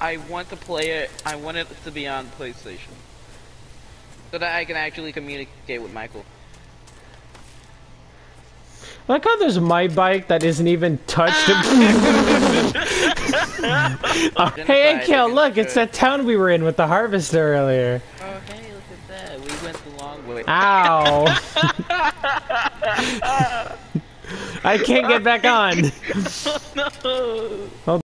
I want to play it. I want it to be on PlayStation, so that I can actually communicate with Michael. I like how there's my bike that isn't even touched. oh, hey, Kill, look, it's that town we were in with the harvester earlier. Oh, hey, look at that. We went the long way. Ow. I can't get back on. Oh, no.